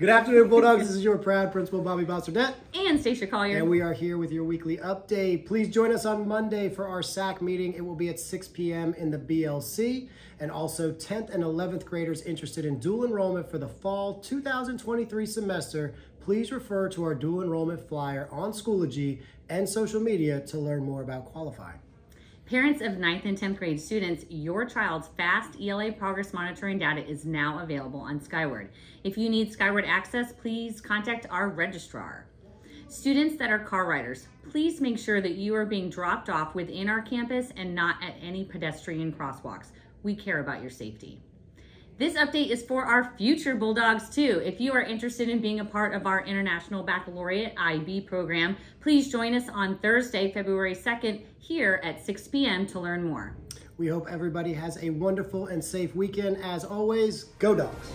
Good afternoon, Bulldogs. This is your proud principal, Bobby Bosserdette. And Stacia Collier. And we are here with your weekly update. Please join us on Monday for our SAC meeting. It will be at 6 p.m. in the BLC. And also 10th and 11th graders interested in dual enrollment for the fall 2023 semester, please refer to our dual enrollment flyer on Schoology and social media to learn more about qualifying. Parents of 9th and 10th grade students, your child's fast ELA progress monitoring data is now available on Skyward. If you need Skyward access, please contact our registrar. Students that are car riders, please make sure that you are being dropped off within our campus and not at any pedestrian crosswalks. We care about your safety. This update is for our future Bulldogs too. If you are interested in being a part of our International Baccalaureate IB program, please join us on Thursday, February 2nd here at 6 p.m. to learn more. We hope everybody has a wonderful and safe weekend. As always, go Dogs.